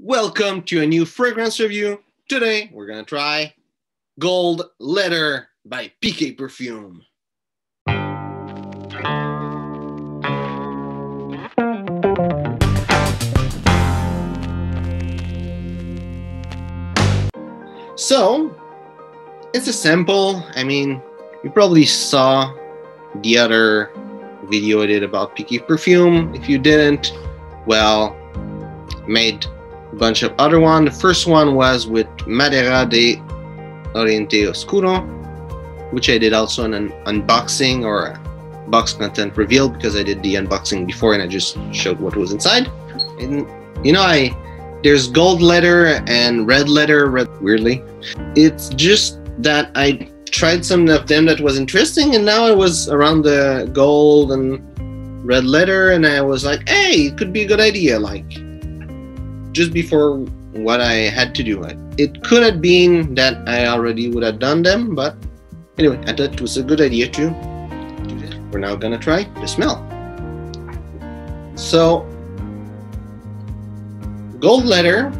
Welcome to a new fragrance review. Today we're gonna try Gold Leather by PK Perfume. So, it's a sample. I mean, you probably saw the other video I did about PK Perfume. If you didn't, well, made bunch of other one. The first one was with Madera de Oriente Oscuro, which I did also in an unboxing or box content reveal because I did the unboxing before and I just showed what was inside. And you know, I there's gold leather and red leather, red, weirdly. It's just that I tried some of them that was interesting and now I was around the gold and red leather and I was like, hey, it could be a good idea. Like just before what I had to do. It could have been that I already would have done them, but anyway, I thought it was a good idea to do that. We're now gonna try the smell. So, gold leather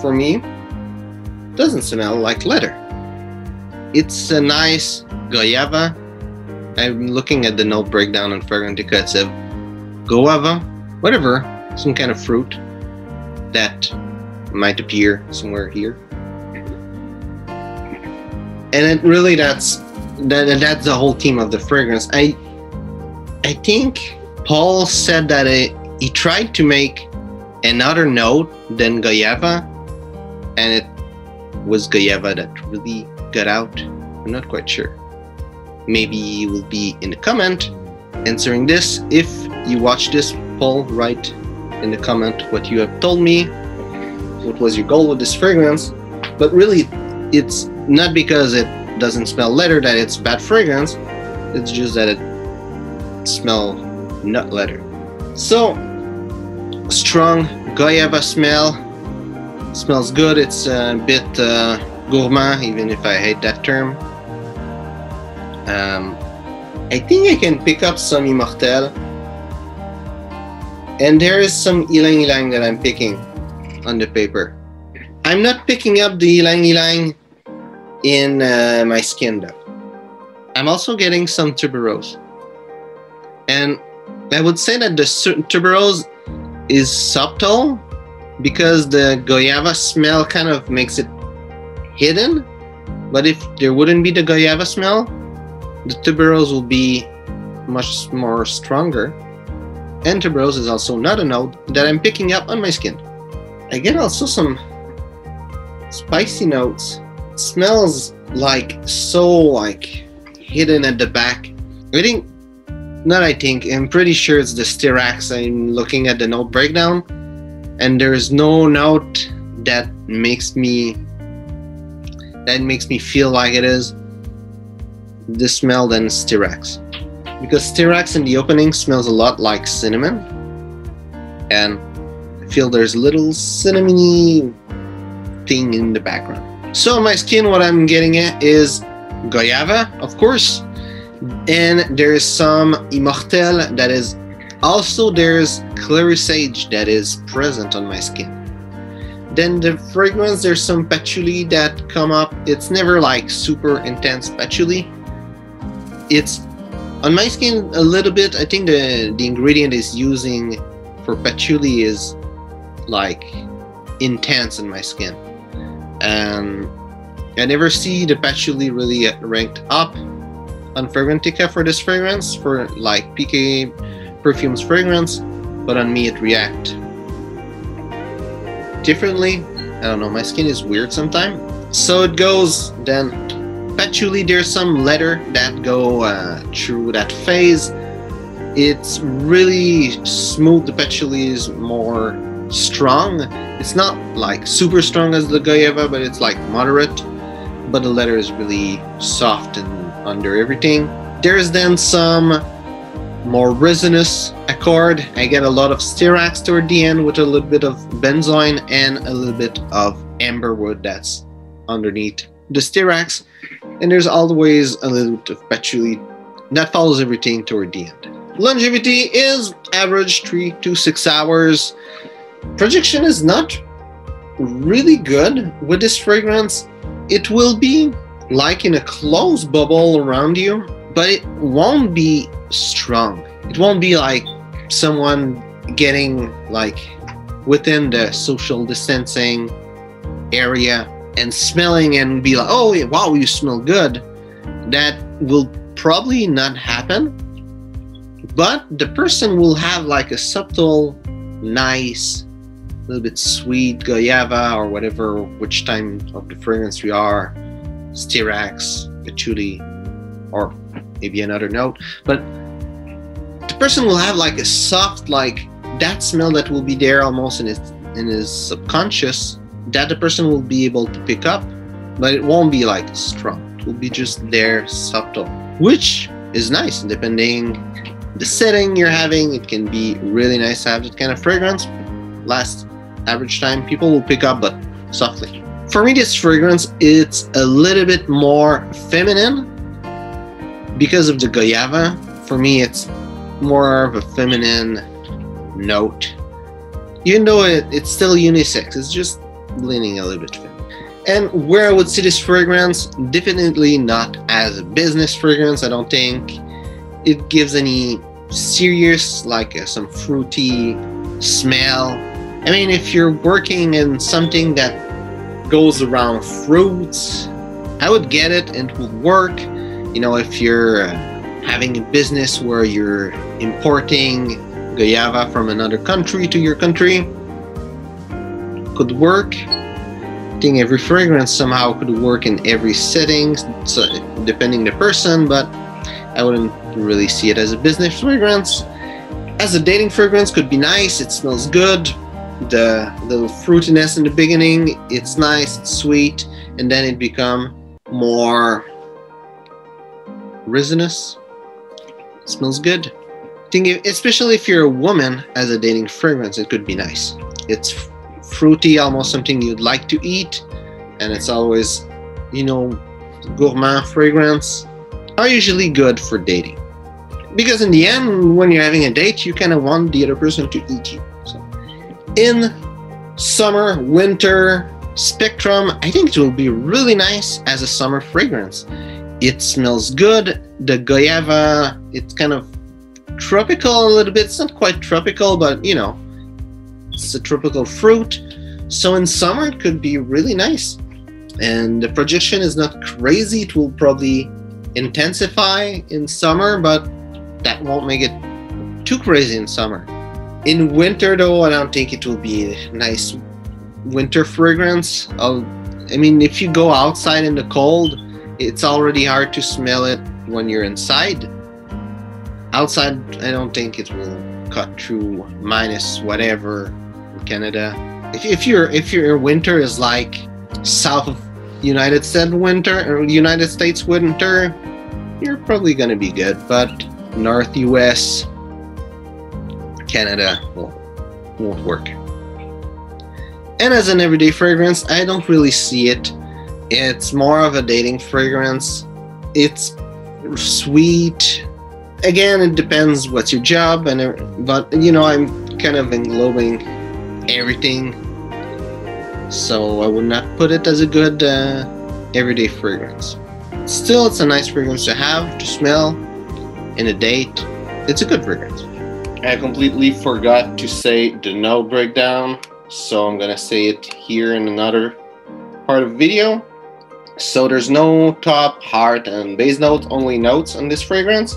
for me doesn't smell like leather. It's a nice guayaba. I'm looking at the note breakdown on Fragrantica. It says guava, whatever, some kind of fruit that might appear somewhere here. And it really that's that that's the whole theme of the fragrance. I I think Paul said that it, he tried to make another note than Guayaba, and it was Guayaba that really got out. I'm not quite sure. Maybe you will be in the comment answering this. If you watch this, Paul, write in the comment what you have told me what was your goal with this fragrance. But really it's not because it doesn't smell leather that it's bad fragrance. It's just that it smells not leather so strong guayaba smell. Smells good. It's a bit uh, gourmand even if I hate that term. Um, I think I can pick up some Immortel and there is some ylang ylang that I'm picking on the paper. I'm not picking up the ylang ylang in uh, my skin though. I'm also getting some tuberose. And I would say that the tuberose is subtle because the guayaba smell kind of makes it hidden. But if there wouldn't be the guayaba smell, the tuberose will be much more stronger and is also not a note that I'm picking up on my skin. I get also some spicy notes. It smells like so like hidden at the back. I think not I think, I'm pretty sure it's the Styrax. I'm looking at the note breakdown and there's no note that makes me that makes me feel like it is the smell than Styrax because Styrax in the opening smells a lot like cinnamon and I feel there's a little cinnamony thing in the background. So my skin what I'm getting at is Goyava, of course and there's some Immortel that is also there's Clary Sage that is present on my skin. Then the fragrance there's some patchouli that come up. It's never like super intense patchouli. It's on my skin, a little bit. I think the the ingredient is using for patchouli is like intense in my skin, and I never see the patchouli really ranked up on Fragrantica for this fragrance for like PK perfumes fragrance, but on me it react differently. I don't know. My skin is weird sometimes. So it goes then patchouli there's some leather that go uh, through that phase. It's really smooth the patchouli is more strong. It's not like super strong as the guayaba but it's like moderate. But the leather is really soft and under everything. There's then some more resinous accord. I get a lot of Styrax toward the end with a little bit of benzoin and a little bit of amberwood that's underneath. The Styrax and there's always a little bit of patchouli that follows everything toward the end. Longevity is average 3 to 6 hours. Projection is not really good with this fragrance, it will be like in a closed bubble around you, but it won't be strong. It won't be like someone getting like within the social distancing area and smelling and be like, oh, wow, you smell good. That will probably not happen. But the person will have like a subtle, nice, a little bit sweet guayaba or whatever, which time of the fragrance we are, styrax, patchouli, or maybe another note. But the person will have like a soft, like that smell that will be there almost in his in his subconscious that the person will be able to pick up, but it won't be like strong. It will be just there, subtle, which is nice. Depending the setting you're having, it can be really nice to have that kind of fragrance. Last average time, people will pick up, but softly. For me, this fragrance it's a little bit more feminine because of the guayaba. For me, it's more of a feminine note. Even though it, it's still unisex, it's just leaning a little bit. And where I would see this fragrance, definitely not as a business fragrance. I don't think it gives any serious, like uh, some fruity smell. I mean, if you're working in something that goes around fruits, I would get it and it would work. You know, if you're uh, having a business where you're importing guava from another country to your country could work. I think every fragrance somehow could work in every setting, so depending the person, but I wouldn't really see it as a business fragrance. As a dating fragrance could be nice, it smells good. The little fruitiness in the beginning, it's nice, it's sweet, and then it become more resinous. It smells good think, especially if you're a woman as a dating fragrance, it could be nice. It's fruity, almost something you'd like to eat, and it's always, you know, gourmand fragrance are usually good for dating. Because in the end, when you're having a date, you kind of want the other person to eat you. So, in summer, winter spectrum, I think it will be really nice as a summer fragrance. It smells good. The guayaba, it's kind of tropical a little bit. It's not quite tropical, but you know, it's a tropical fruit. So in summer, it could be really nice. And the projection is not crazy. It will probably intensify in summer, but that won't make it too crazy in summer. In winter, though, I don't think it will be a nice winter fragrance. I'll, I mean, if you go outside in the cold, it's already hard to smell it when you're inside outside i don't think it will cut through minus whatever canada. If, if your if your winter is like south of united states winter or united states winter you're probably going to be good but north us canada will, won't work. And as an everyday fragrance i don't really see it. It's more of a dating fragrance. It's sweet. Again, it depends what's your job, and uh, but you know, I'm kind of englobing everything, so I would not put it as a good uh, everyday fragrance. Still, it's a nice fragrance to have to smell in a date. It's a good fragrance. I completely forgot to say the note breakdown, so I'm gonna say it here in another part of video. So there's no top, heart, and base notes, only notes on this fragrance.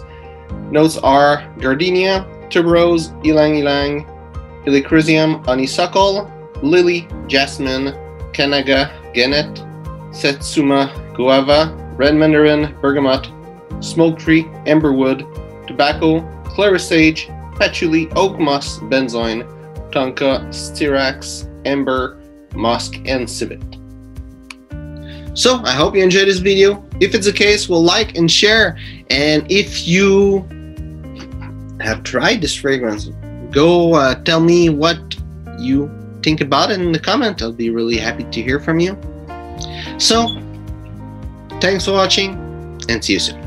Notes are gardenia, tuberose, ylang ylang, helichrysum, honeysuckle, lily, jasmine, cananga, genet, satsuma, guava, red mandarin, bergamot, smoke tree, amberwood, tobacco, clary sage, patchouli, oak moss, benzoin, tonka, styrax, amber, musk, and civet. So I hope you enjoyed this video. If it's the case, well like and share. And if you have tried this fragrance, go uh, tell me what you think about it in the comment. I'll be really happy to hear from you. So, thanks for watching and see you soon.